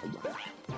Come on.